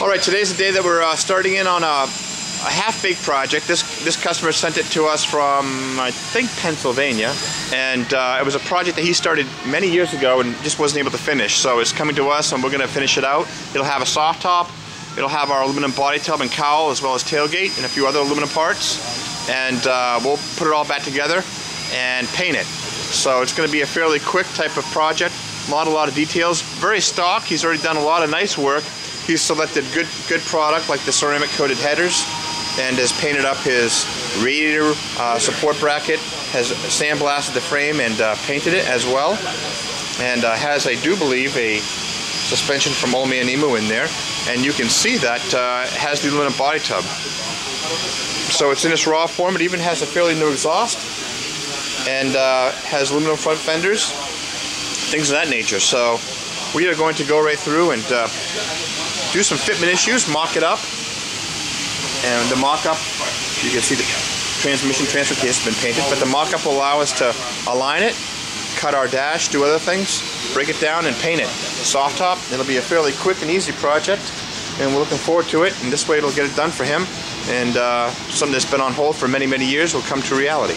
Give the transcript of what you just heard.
All right, today's the day that we're uh, starting in on a, a half-baked project. This this customer sent it to us from I think Pennsylvania, and uh, it was a project that he started many years ago and just wasn't able to finish. So it's coming to us, and we're going to finish it out. It'll have a soft top. It'll have our aluminum body tub and cowl, as well as tailgate and a few other aluminum parts. And uh, we'll put it all back together and paint it. So it's going to be a fairly quick type of project. Not a lot of details. Very stock. He's already done a lot of nice work. He's selected good good product like the ceramic coated headers and has painted up his radiator uh, support bracket, has sandblasted the frame and uh, painted it as well, and uh, has, I do believe, a suspension from Old Man Emu in there, and you can see that uh, has the aluminum body tub. So it's in its raw form. It even has a fairly new exhaust and uh, has aluminum front fenders, things of that nature. So we are going to go right through and uh, do some fitment issues, mock it up. And the mock-up, you can see the transmission transfer case has been painted, but the mock-up will allow us to align it, cut our dash, do other things, break it down and paint it. Soft top, it'll be a fairly quick and easy project, and we're looking forward to it, and this way it'll get it done for him, and uh, something that's been on hold for many, many years will come to reality.